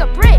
a break.